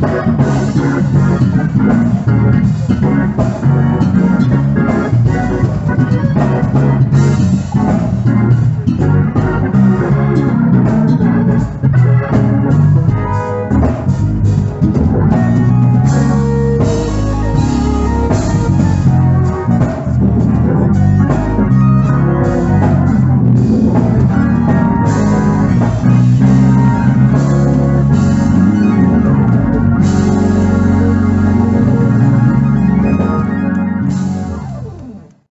Música